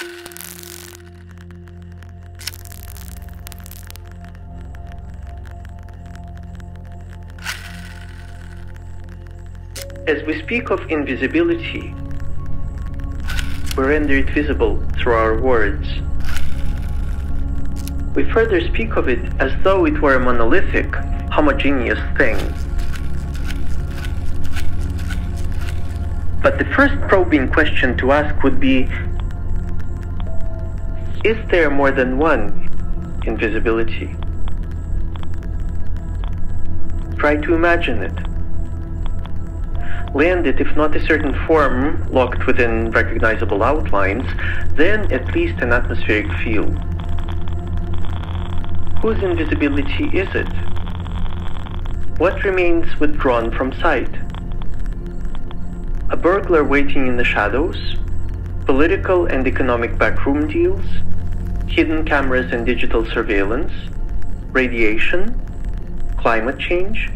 As we speak of invisibility, we render it visible through our words. We further speak of it as though it were a monolithic, homogeneous thing. But the first probing question to ask would be Is there more than one invisibility? Try to imagine it land it if not a certain form locked within recognizable outlines, then at least an atmospheric field. Whose invisibility is it? What remains withdrawn from sight? A burglar waiting in the shadows? Political and economic backroom deals? Hidden cameras and digital surveillance? Radiation? Climate change?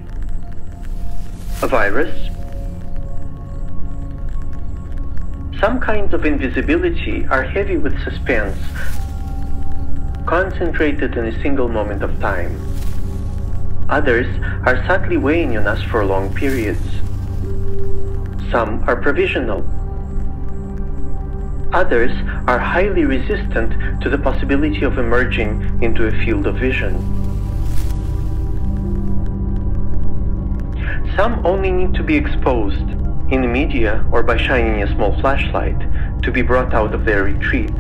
A virus? Some kinds of invisibility are heavy with suspense, concentrated in a single moment of time. Others are subtly weighing on us for long periods. Some are provisional. Others are highly resistant to the possibility of emerging into a field of vision. Some only need to be exposed in the media or by shining a small flashlight to be brought out of their retreat.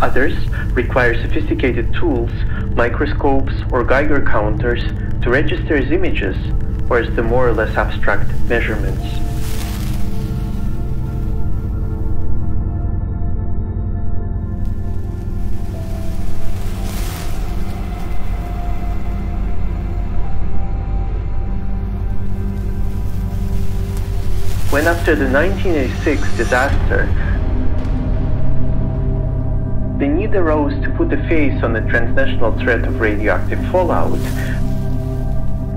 Others require sophisticated tools, microscopes or Geiger counters to register as images or as the more or less abstract measurements. When after the 1986 disaster, the need arose to put a face on the transnational threat of radioactive fallout,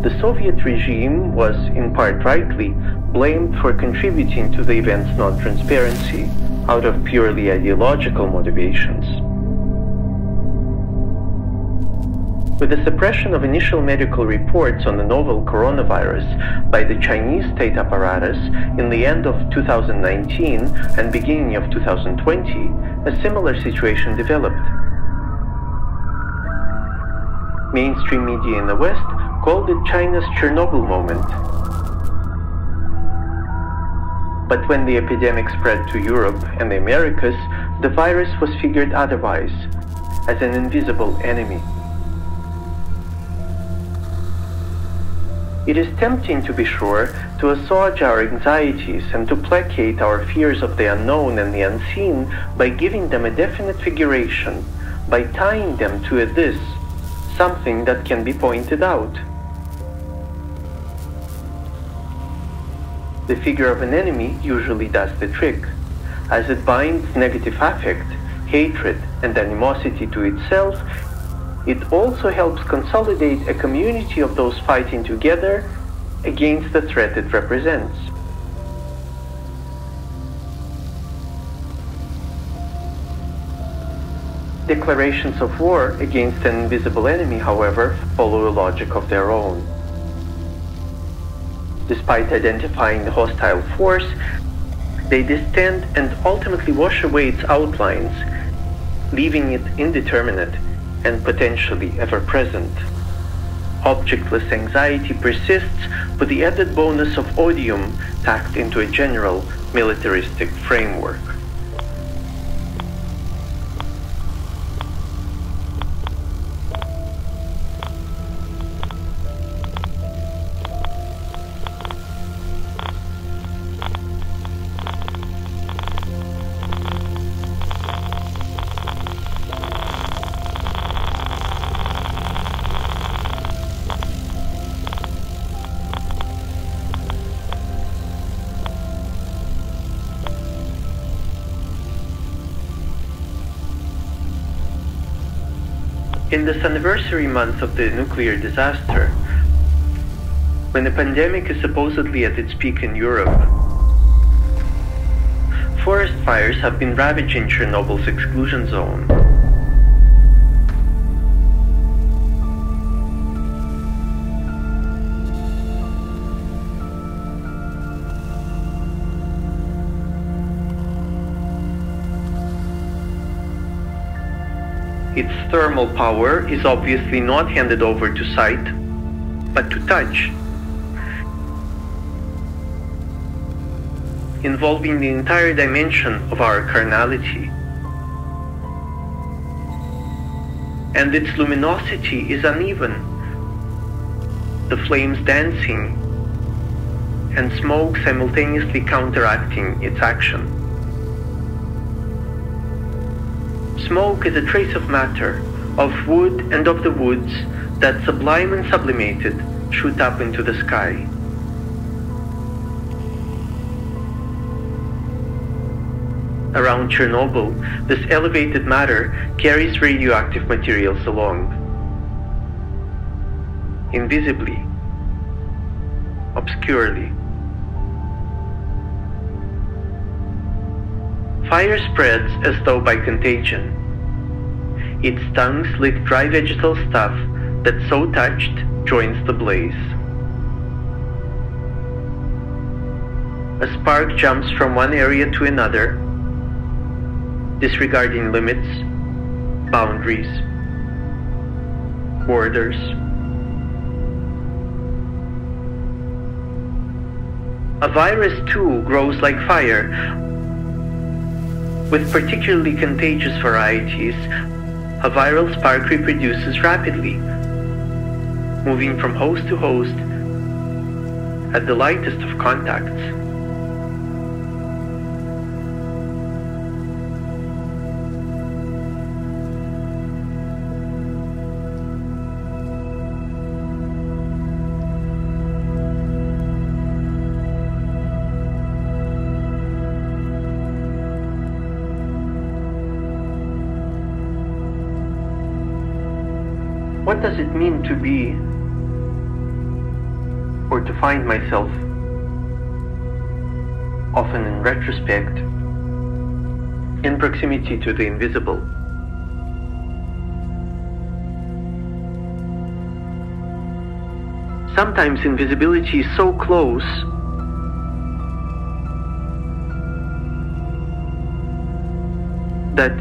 the Soviet regime was, in part rightly, blamed for contributing to the event's non-transparency out of purely ideological motivations. With the suppression of initial medical reports on the novel coronavirus by the Chinese state apparatus in the end of 2019 and beginning of 2020, a similar situation developed. Mainstream media in the West called it China's Chernobyl moment. But when the epidemic spread to Europe and the Americas, the virus was figured otherwise, as an invisible enemy. It is tempting, to be sure, to assuage our anxieties and to placate our fears of the unknown and the unseen by giving them a definite figuration, by tying them to a this, something that can be pointed out. The figure of an enemy usually does the trick, as it binds negative affect, hatred, and animosity to itself it also helps consolidate a community of those fighting together against the threat it represents. Declarations of war against an invisible enemy, however, follow a logic of their own. Despite identifying the hostile force, they distend and ultimately wash away its outlines, leaving it indeterminate and potentially ever present. Objectless anxiety persists with the added bonus of odium tacked into a general militaristic framework. In this anniversary month of the nuclear disaster, when the pandemic is supposedly at its peak in Europe, forest fires have been ravaging Chernobyl's exclusion zone. Thermal power is obviously not handed over to sight, but to touch. Involving the entire dimension of our carnality. And its luminosity is uneven, the flames dancing and smoke simultaneously counteracting its action. Smoke is a trace of matter, of wood and of the woods that sublime and sublimated shoot up into the sky. Around Chernobyl, this elevated matter carries radioactive materials along. Invisibly, obscurely. Fire spreads as though by contagion. Its tongue slick dry vegetal stuff that so touched joins the blaze. A spark jumps from one area to another, disregarding limits, boundaries, borders. A virus too grows like fire, with particularly contagious varieties a viral spark reproduces rapidly, moving from host to host at the lightest of contacts. What does it mean to be or to find myself, often in retrospect, in proximity to the invisible? Sometimes invisibility is so close that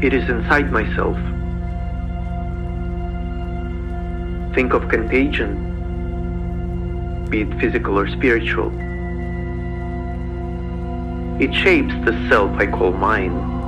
it is inside myself. Think of contagion, be it physical or spiritual. It shapes the self I call mine.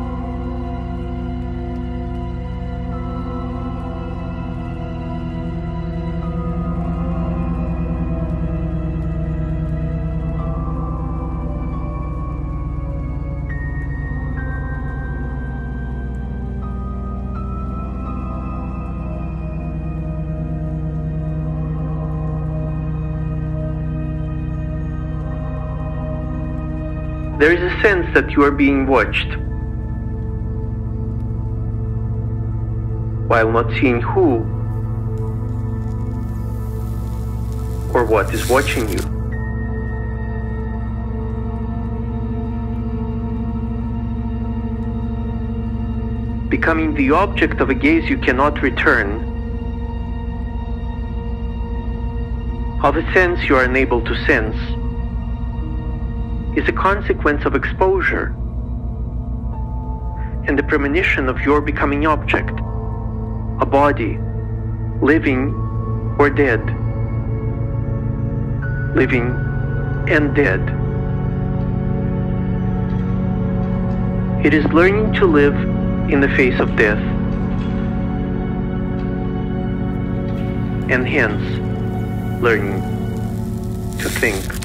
There is a sense that you are being watched. While not seeing who or what is watching you. Becoming the object of a gaze you cannot return, of a sense you are unable to sense is a consequence of exposure and the premonition of your becoming object, a body, living or dead, living and dead. It is learning to live in the face of death, and hence learning to think.